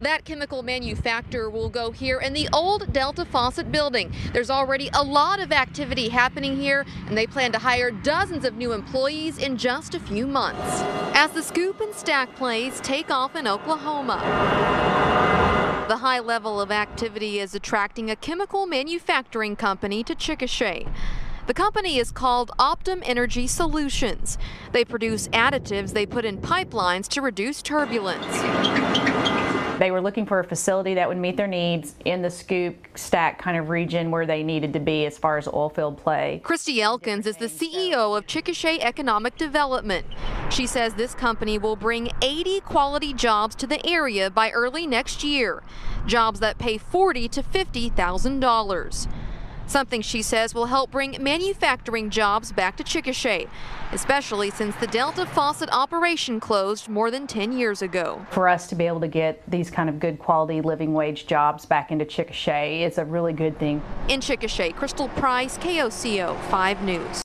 That chemical manufacturer will go here in the old Delta Faucet building. There's already a lot of activity happening here, and they plan to hire dozens of new employees in just a few months. As the scoop and stack plays take off in Oklahoma. The high level of activity is attracting a chemical manufacturing company to Chickasha. The company is called Optum Energy Solutions. They produce additives they put in pipelines to reduce turbulence. They were looking for a facility that would meet their needs in the scoop stack kind of region where they needed to be as far as oil field play. Christy Elkins is the CEO of Chickasha Economic Development. She says this company will bring 80 quality jobs to the area by early next year, jobs that pay 40 to 50 thousand dollars. Something she says will help bring manufacturing jobs back to Chickasha, especially since the Delta Faucet operation closed more than 10 years ago. For us to be able to get these kind of good quality living wage jobs back into Chickasha is a really good thing. In Chickasha, Crystal Price, KOCO 5 News.